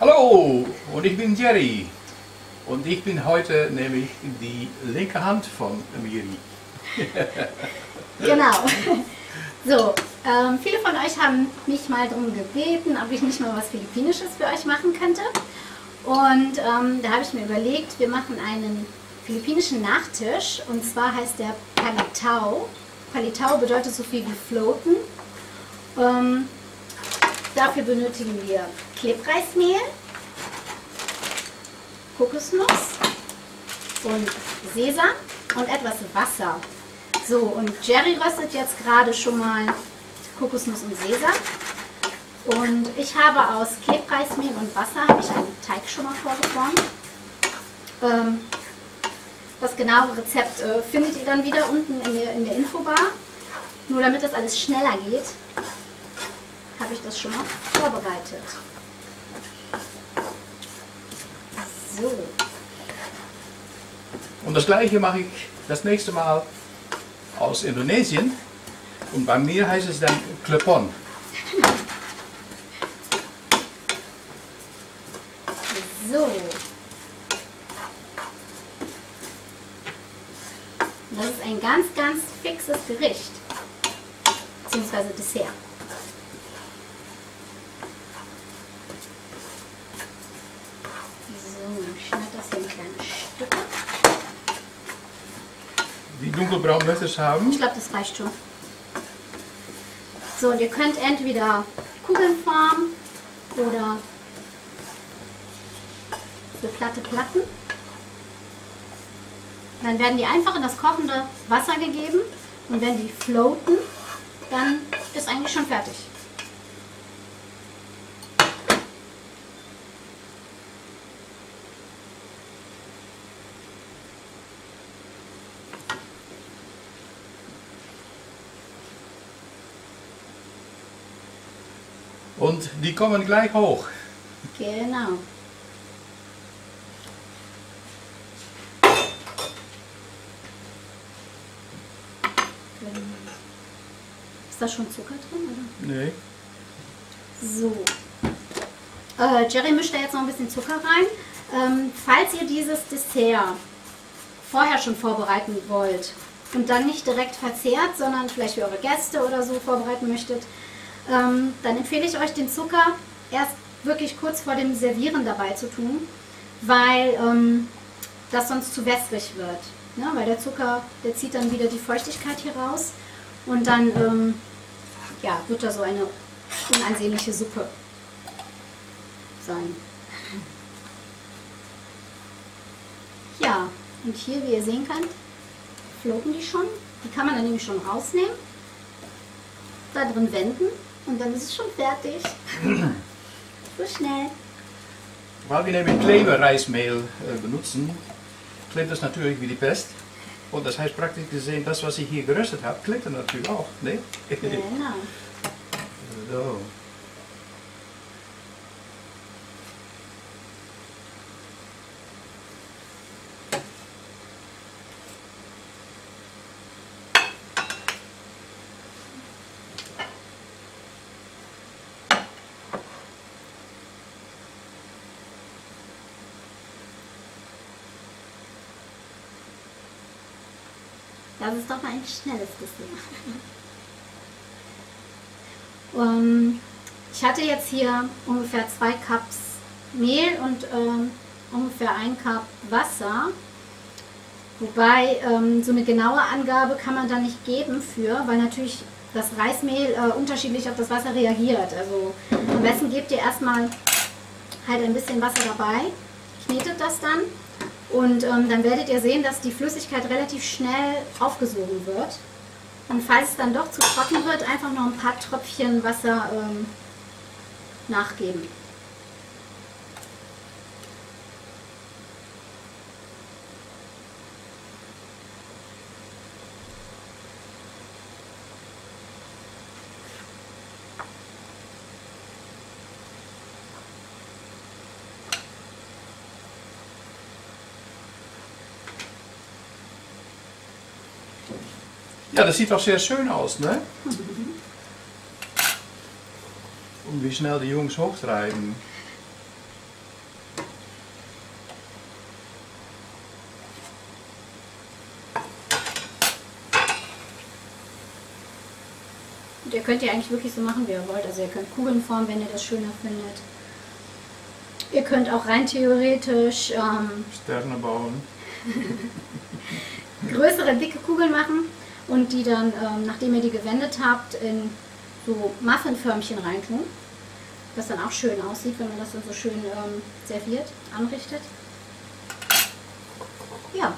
Hallo, und ich bin Jerry. Und ich bin heute nämlich die linke Hand von Miri. Genau. So, ähm, viele von euch haben mich mal darum gebeten, ob ich nicht mal was Philippinisches für euch machen könnte. Und ähm, da habe ich mir überlegt, wir machen einen philippinischen Nachtisch. Und zwar heißt der Palitao. Palitao bedeutet so viel wie floaten. Ähm, dafür benötigen wir Klebreismehl, Kokosnuss und Sesam und etwas Wasser. So, und Jerry röstet jetzt gerade schon mal Kokosnuss und Sesam. Und ich habe aus Klebreismehl und Wasser habe ich einen Teig schon mal vorgeformt. Ähm, das genaue Rezept äh, findet ihr dann wieder unten in der, in der Infobar. Nur damit das alles schneller geht, habe ich das schon mal vorbereitet. So. Und das gleiche mache ich das nächste Mal aus Indonesien. Und bei mir heißt es dann Klepon. So. Das ist ein ganz, ganz fixes Gericht. Beziehungsweise Dessert. So, ich schneide das hier in kleine Stücke. Wie dunkelbraun es haben? Ich glaube, das reicht schon. So, und ihr könnt entweder Kugeln formen oder so platte Platten. Dann werden die einfach in das kochende Wasser gegeben und wenn die floaten, dann ist eigentlich schon fertig. Und die kommen gleich hoch. Genau. Ist da schon Zucker drin? Oder? Nee. So. Äh, Jerry mischt da jetzt noch ein bisschen Zucker rein. Ähm, falls ihr dieses Dessert vorher schon vorbereiten wollt und dann nicht direkt verzehrt, sondern vielleicht für eure Gäste oder so vorbereiten möchtet, ähm, dann empfehle ich euch den Zucker erst wirklich kurz vor dem Servieren dabei zu tun, weil ähm, das sonst zu wässrig wird. Ne? Weil der Zucker, der zieht dann wieder die Feuchtigkeit hier raus und dann ähm, ja, wird da so eine unansehnliche Suppe sein. Ja, und hier, wie ihr sehen könnt, floaten die schon. Die kann man dann nämlich schon rausnehmen, da drin wenden und dann ist es schon fertig. so schnell. Weil wir nämlich Klebereismehl äh, benutzen, klebt es natürlich wie die Pest. Und das heißt praktisch gesehen, das was ich hier geröstet habe, klebt natürlich auch. Ne? Genau. so. Das ist doch mal ein schnelles Dessert. Ähm, ich hatte jetzt hier ungefähr zwei Cups Mehl und ähm, ungefähr ein Cup Wasser. Wobei ähm, so eine genaue Angabe kann man da nicht geben für, weil natürlich das Reismehl äh, unterschiedlich auf das Wasser reagiert. Also am besten gebt ihr erstmal halt ein bisschen Wasser dabei, knetet das dann und ähm, dann werdet ihr sehen, dass die Flüssigkeit relativ schnell aufgesogen wird. Und falls es dann doch zu trocken wird, einfach noch ein paar Tröpfchen Wasser ähm, nachgeben. Ja, das sieht auch sehr schön aus, ne? Und wie schnell die Jungs hochtreiben. Und ihr könnt ja eigentlich wirklich so machen, wie ihr wollt. Also ihr könnt Kugeln formen, wenn ihr das schöner findet. Ihr könnt auch rein theoretisch ähm, Sterne bauen. größere, dicke Kugeln machen und die dann, ähm, nachdem ihr die gewendet habt, in so Muffinförmchen reintun. Was dann auch schön aussieht, wenn man das dann so schön ähm, serviert, anrichtet. Ja.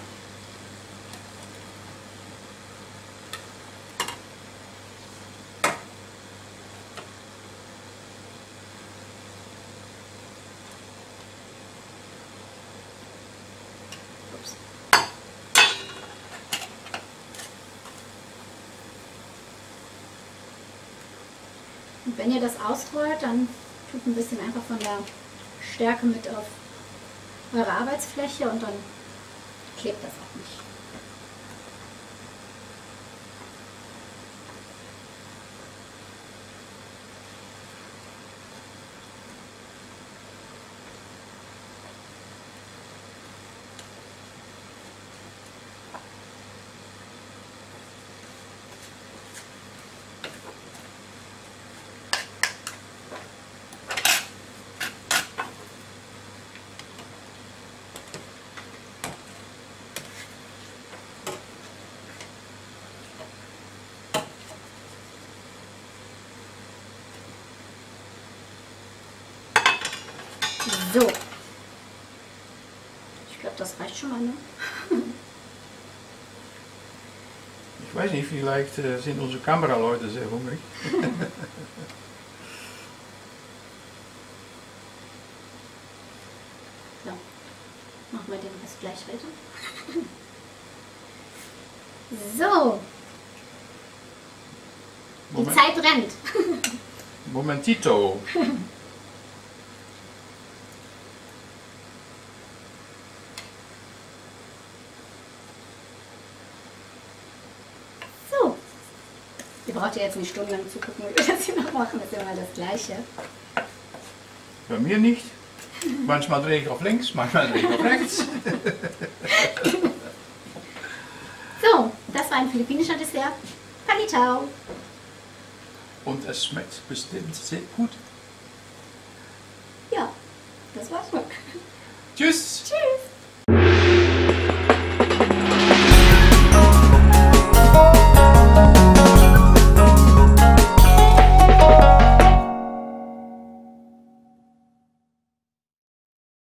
Und wenn ihr das ausrollt, dann tut ein bisschen einfach von der Stärke mit auf eure Arbeitsfläche und dann klebt das auch nicht. So. Ich glaube, das reicht schon mal, ne? Ich weiß nicht, vielleicht äh, sind unsere Kameraleute sehr hungrig. So. Machen wir den Rest gleich weiter. So, die Moment, Zeit rennt. Momentito. So. Ihr braucht ja jetzt nicht stundenlang zu gucken, wie wir das hier noch machen. Das ist immer das Gleiche. Bei mir nicht. Manchmal drehe ich auf links, manchmal drehe ich auf rechts. So, das war ein philippinischer Dessert. Palitao. Und es schmeckt bestimmt sehr gut. Ja, das war's. Tschüss! Tschüss.